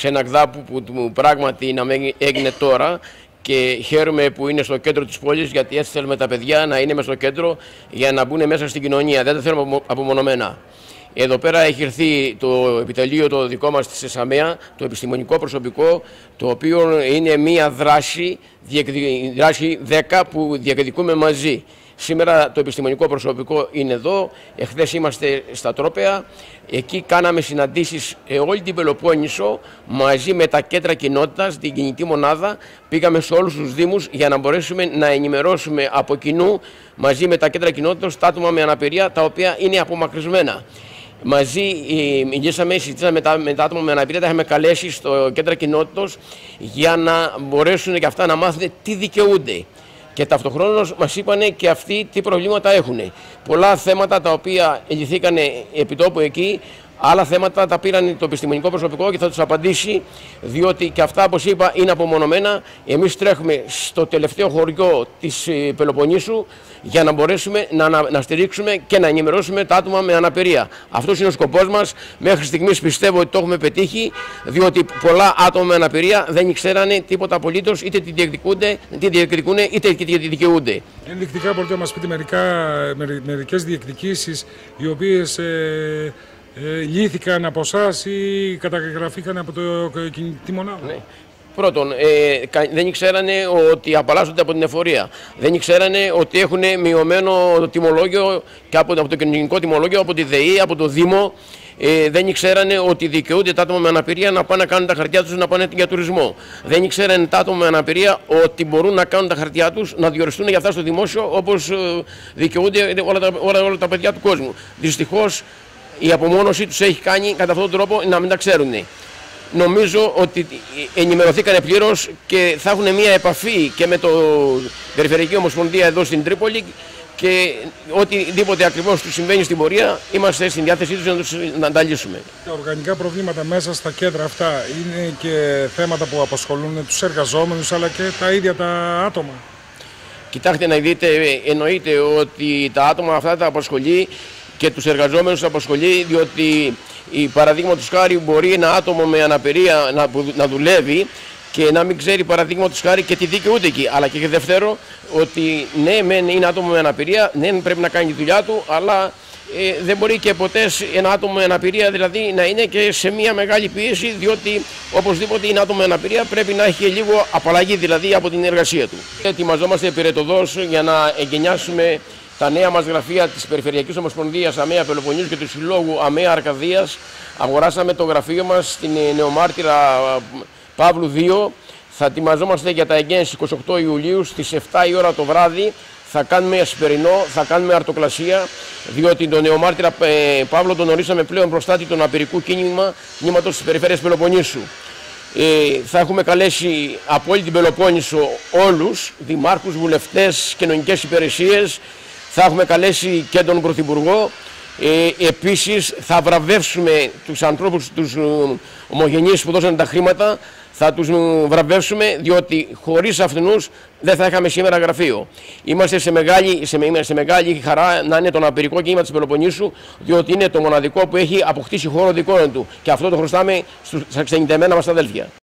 σε ένα γδάπου που, που πράγματι να έγινε τώρα και χαίρομαι που είναι στο κέντρο της πόλης γιατί έτσι θέλουμε τα παιδιά να είναι μέσα στο κέντρο για να μπουν μέσα στην κοινωνία. Δεν τα θέλουμε απομονωμένα. Εδώ πέρα έχει έρθει το επιτελείο το δικό μας της ΕΣΑΜΕΑ, το επιστημονικό προσωπικό, το οποίο είναι μία δράση, δράση 10 που διεκδικούμε μαζί. Σήμερα το επιστημονικό προσωπικό είναι εδώ, εχθές είμαστε στα Τρόπεα, εκεί κάναμε συναντήσεις όλη την Πελοπόννησο μαζί με τα κέντρα κοινότητας, την κινητή μονάδα, πήγαμε σε όλους τους Δήμους για να μπορέσουμε να ενημερώσουμε από κοινού μαζί με τα κέντρα κοινότητας τα άτομα με αναπηρία τα οποία είναι απομακρυσμένα. Μαζί μιλήσαμε, συζητήσαμε με τα, με τα άτομα με αναπηρία, τα είχαμε καλέσει στο κέντρο κοινότητα για να μπορέσουν και αυτά να μάθουν τι δικαιούνται. Και ταυτοχρόνως μας είπαν και αυτοί τι προβλήματα έχουν. Πολλά θέματα τα οποία λυθήκαν επί τόπου εκεί Άλλα θέματα τα πήραν το επιστημονικό προσωπικό και θα τους απαντήσει, διότι και αυτά, όπως είπα, είναι απομονωμένα. Εμείς τρέχουμε στο τελευταίο χωριό της ε, Πελοποννήσου για να μπορέσουμε να, να, να, στηρίξουμε και να ενημερώσουμε τα άτομα με αναπηρία. Αυτός είναι ο σκοπός μας. Μέχρι στιγμής πιστεύω ότι το έχουμε πετύχει, διότι πολλά άτομα με αναπηρία δεν ήξεραν τίποτα απολύτως, είτε τη διεκδικούνται, τι διεκδικούν, είτε τη δικαιούνται. Ενδεικτικά μπορείτε να μας πείτε μερικές διεκδικήσεις οι οποίες. Ε ε, λύθηκαν από εσάς ή καταγραφήκαν από το κινητή μονάδα; Ναι. Πρώτον, ε, δεν ήξερανε ότι απαλλάσσονται από την εφορία. Δεν ήξερανε ότι έχουν μειωμένο τιμολόγιο και από, από το κοινωνικό τιμολόγιο, από τη ΔΕΗ, από το Δήμο. Ε, δεν ήξερανε ότι δικαιούνται τα άτομα με αναπηρία να πάνε να κάνουν τα χαρτιά τους να πάνε για τουρισμό. Δεν ήξερανε τα άτομα με αναπηρία ότι μπορούν να κάνουν τα χαρτιά τους να διοριστούν για αυτά στο δημόσιο όπως ε, δικαιούνται όλα τα, όλα, όλα τα παιδιά του κόσμου. Δυστυχώς η απομόνωσή τους έχει κάνει κατά αυτόν τον τρόπο να μην τα ξέρουν. Νομίζω ότι ενημερωθήκαν πλήρως και θα έχουν μια επαφή και με το Περιφερειακή Ομοσπονδία εδώ στην Τρίπολη και οτιδήποτε ακριβώς τους συμβαίνει στην πορεία είμαστε στην διάθεσή τους να, τους, να τα λύσουμε. Τα οργανικά προβλήματα μέσα στα κέντρα αυτά είναι και θέματα που απασχολούν τους εργαζόμενους αλλά και τα ίδια τα άτομα. Κοιτάξτε να δείτε, εννοείται ότι τα άτομα αυτά τα απασχολεί και τους εργαζόμενους απασχολεί διότι η παραδείγματο χάρη μπορεί ένα άτομο με αναπηρία να, να δουλεύει και να μην ξέρει παραδείγματο χάρη και τι δικαιούται εκεί. Αλλά και δεύτερο, ότι ναι, μεν είναι άτομο με αναπηρία, ναι, πρέπει να κάνει τη δουλειά του, αλλά ε, δεν μπορεί και ποτέ ένα άτομο με αναπηρία δηλαδή να είναι και σε μια μεγάλη πίεση, διότι οπωσδήποτε είναι άτομο με αναπηρία πρέπει να έχει λίγο απαλλαγή δηλαδή από την εργασία του. Ετοιμαζόμαστε πυρετοδός για να εγκαινιάσουμε τα νέα μας γραφεία της Περιφερειακής Ομοσπονδίας ΑΜΕΑ Πελοποννήσου και του Συλλόγου ΑΜΕΑ Αρκαδίας. Αγοράσαμε το γραφείο μας στην ε, Νεομάρτυρα Παύλου 2. Θα ετοιμαζόμαστε για τα εγγένειες 28 Ιουλίου στις 7 η ώρα το βράδυ. Θα κάνουμε ασπερινό, θα κάνουμε αρτοκλασία, διότι τον Νεομάρτυρα ε, Παύλο τον ορίσαμε πλέον προστάτη του απειρικού κίνημα κινήματος της Περιφέρειας Πελοποννήσου. Ε, θα έχουμε καλέσει από όλη την Πελοπόννησο όλους, δημάρχους, βουλευτές, κοινωνικές υπηρεσίες, θα έχουμε καλέσει και τον Πρωθυπουργό. Ε, επίσης θα βραβεύσουμε τους ανθρώπους, τους ε, ομογενείς που δώσαν τα χρήματα, θα τους ε, βραβεύσουμε διότι χωρίς αυτούς δεν θα είχαμε σήμερα γραφείο. Είμαστε σε μεγάλη, σε, σε μεγάλη χαρά να είναι το απειρικό κίνημα της Πελοποννήσου διότι είναι το μοναδικό που έχει αποκτήσει χώρο δικό του και αυτό το χρωστάμε στα ξενιτεμένα μας αδέλφια.